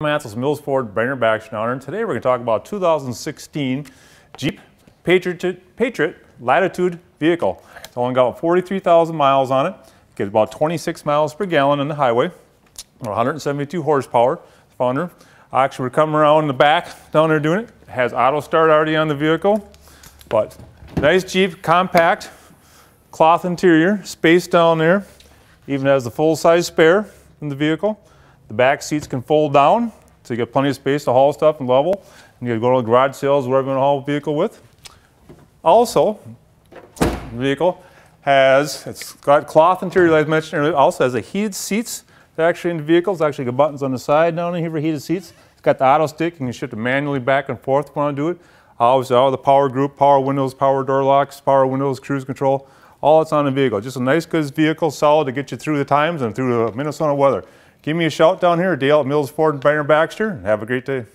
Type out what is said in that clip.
Matzels Mills Ford Brainerd Baxter and today we're going to talk about 2016 Jeep Patriot, Patriot Latitude vehicle. It's only got 43,000 miles on it. Gets about 26 miles per gallon on the highway. 172 horsepower. Founder. Actually, we're coming around the back down there doing it. it. Has auto start already on the vehicle, but nice Jeep, compact, cloth interior, space down there. Even has the full size spare in the vehicle. The back seats can fold down, so you get plenty of space to haul stuff and level. And you can go to the garage sales, wherever you want to haul a vehicle with. Also, the vehicle has, it's got cloth interior, like I mentioned earlier, also has a heated seats actually in the vehicle. It's actually got buttons on the side down here for heated seats. It's got the auto stick. You can shift it manually back and forth if you want to do it. Obviously, all the power group, power windows, power door locks, power windows, cruise control, all it's on the vehicle. Just a nice, good vehicle, solid to get you through the times and through the Minnesota weather. Give me a shout down here, Dale at Mills Ford and Baxter. Have a great day.